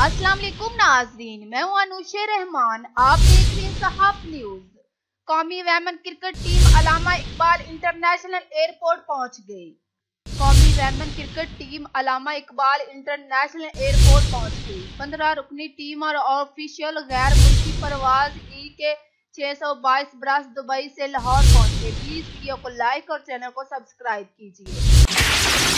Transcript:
अस्सलाम वालेकुम नाजरीन, मैं हूँ अनुशे रहमान, आप देख रहे हैं सहाब न्यूज़। कौमी women cricket team Allama Iqbal international airport पहुँच गई। कौमी women cricket team Allama Iqbal international airport पहुँच गई। पंद्रह रुकनी टीम और ऑफिशियल गैर मुल्की परवाज ई के 622 ब्रस दुबई से लाहौर पहुँचे। प्लीज़ वीडियो को लाइक और चैनल को सब्सक्राइब कीजिए।